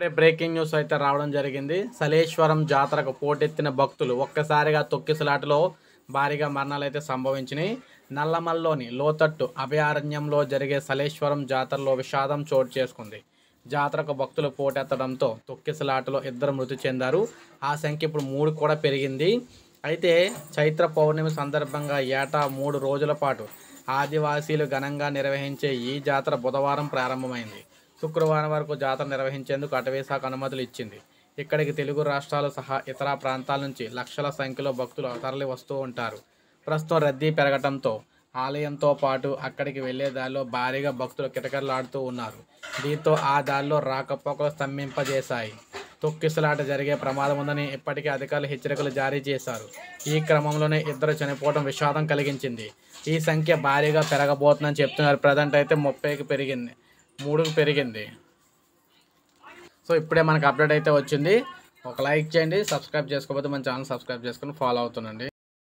ఇప్పుడే breaking news అయితే రావడం జరిగింది. సలేశ్వరం జాతరకు పోటెత్తిన భక్తులు ఒక్కసారిగా తొక్కిసలాటలో భారీగా మరణాలు అయితే సంభవించినాయి. నల్లమల్లోని లోతట్టు అభయారణ్యంలో జరిగే సలేశ్వరం జాతరలో విషాదం చోటు చేసుకుంది. జాతరకు భక్తులు పోటెత్తడంతో తొక్కిసలాటలో ఇద్దరు మృతి చెందారు. ఆ సంఖ్య ఇప్పుడు మూడు కూడా పెరిగింది. అయితే చైత్ర పౌర్ణమి సందర్భంగా ఏటా మూడు రోజుల పాటు ఆదివాసీలు ఘనంగా నిర్వహించే ఈ జాతర బుధవారం ప్రారంభమైంది. శుక్రవారం వరకు జాతర నిర్వహించేందుకు అటవీశాఖ అనుమతులు ఇచ్చింది. ఇక్కడికి తెలుగు రాష్ట్రాలు సహా ఇతర ప్రాంతాల నుంచి లక్షల సంఖ్యలో భక్తులు తరలి వస్తూ ఉంటారు. ప్రస్తుతం రద్దీ పెరగటంతో ఆలయంతో పాటు అక్కడికి వెళ్ళే దారిలో భారీగా భక్తులు కిటకర్లాడుతూ ఉన్నారు. దీంతో ఆ దారిలో రాకపోకలు స్తంభింపజేశాయి. తొక్కిసలాట జరిగే ప్రమాదం ఉందని ఇప్పటికే అధికారులు హెచ్చరికలు జారీ చేశారు. ఈ క్రమంలోనే ఇద్దరు చనిపోవడం విషాదం కలిగించింది. ఈ సంఖ్య భారీగా పెరగబోతుందని చెప్తున్నారు. ప్రజెంట్ అయితే ముప్పైకి పెరిగింది. మూడుకు పెరిగింది. సో ఇప్పుడే మనకు అప్డేట్ అయితే వచ్చింది. ఒక లైక్ చేయండి సబ్స్క్రైబ్ చేసుకోకపోతే మన ఛానల్ సబ్స్క్రైబ్ చేసుకుని ఫాలో అవుతుండండి.